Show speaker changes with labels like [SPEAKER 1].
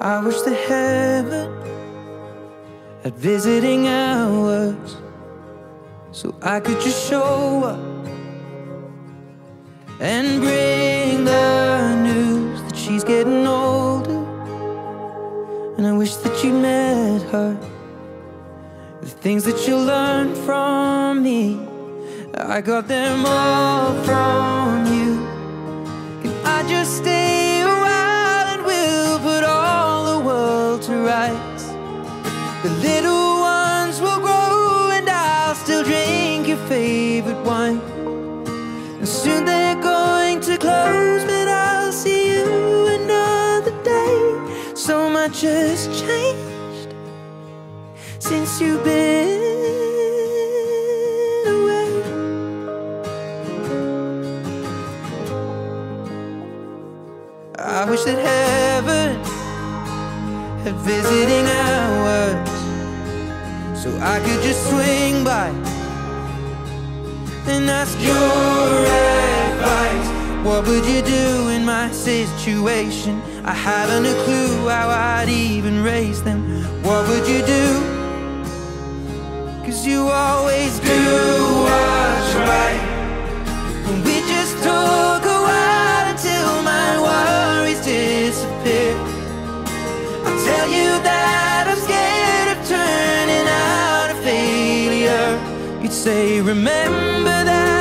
[SPEAKER 1] I wish that heaven had visiting hours so I could just show up and bring the news that she's getting older. And I wish that you met her. The things that you learned from me, I got them all from The little ones will grow and I'll still drink your favorite wine. And soon they're going to close, but I'll see you another day. So much has changed since you've been away. I wish that heaven had visiting hours so I could just swing by and ask your advice. What would you do in my situation? I haven't a clue how I'd even raise them. What would you do? Cause you always do You'd say, remember that